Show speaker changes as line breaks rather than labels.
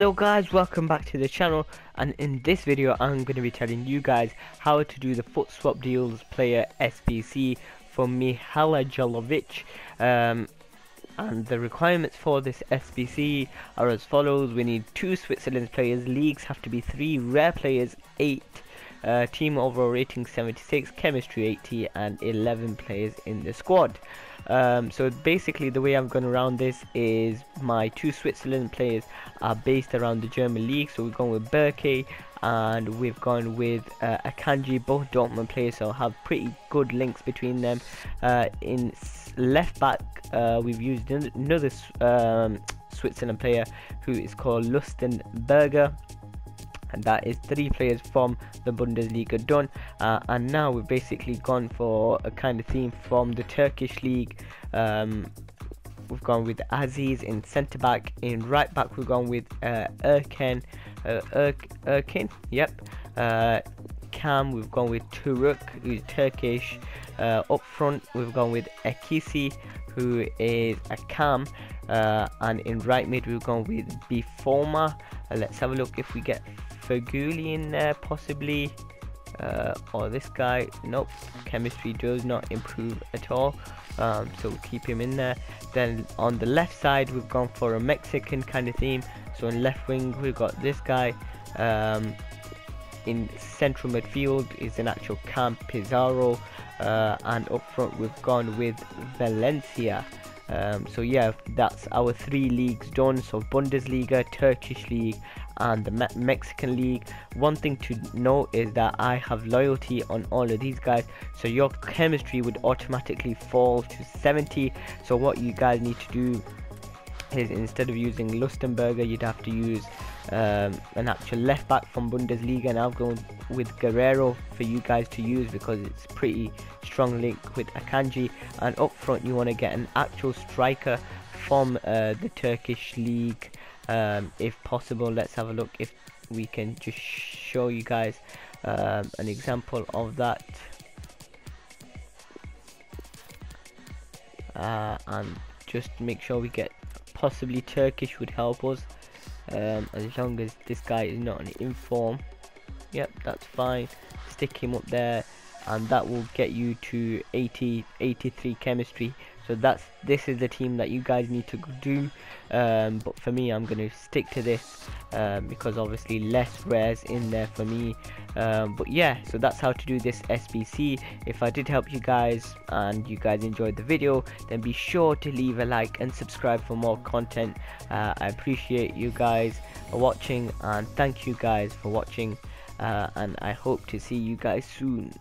Hello guys, welcome back to the channel and in this video I'm going to be telling you guys how to do the FUT swap deals player SBC for Mihajlovic um, and the requirements for this SBC are as follows. We need two Switzerland players, leagues have to be three, rare players 8 uh, team overall rating 76, chemistry 80 and 11 players in the squad um, so basically the way I've gone around this is my two Switzerland players are based around the German league. So we've gone with Bürki and we've gone with uh, Akanji, both Dortmund players, so have pretty good links between them. Uh, in left back, uh, we've used another um, Switzerland player who is called Lustenberger and that is three players from the Bundesliga done. Uh, and now we've basically gone for a kind of theme from the Turkish league. Um, we've gone with Aziz in centre back. In right back we've gone with uh, Erken uh, Erkin yep. Uh, Cam we've gone with Turuk who's Turkish. Uh, up front we've gone with Ekici who is a Cam. Uh, and in right mid we've gone with Bifouma uh, let's have a look if we get Ferguli in there possibly? Uh, or this guy? Nope. Chemistry does not improve at all. Um, so we'll keep him in there. Then on the left side we've gone for a Mexican kind of theme. So in left wing we've got this guy. Um, in central midfield is an actual Camp Pizarro uh, and up front we've gone with Valencia um, so yeah that's our three leagues done so Bundesliga Turkish league and the Me Mexican League. One thing to note is that I have loyalty on all of these guys, so your chemistry would automatically fall to 70. So what you guys need to do is instead of using Lustenberger, you'd have to use um, an actual left back from Bundesliga, and I've gone with Guerreiro for you guys to use because it's pretty strong link with Akanji. And up front, you want to get an actual striker from uh, the Turkish league um, if possible. Let's have a look if we can just show you guys um, an example of that. Uh, and just make sure we get possibly Turkish would help us um, as long as this guy is not an inform yep that's fine. Stick him up there and that will get you to 80 83 chemistry so that's this is the team that you guys need to do. Um, but for me I'm going to stick to this um, because obviously less rares in there for me. Um, but yeah so that's how to do this SBC if I did help you guys and you guys enjoyed the video then be sure to leave a like and subscribe for more content. Uh, I appreciate you guys watching and thank you guys for watching. Uh, and I hope to see you guys soon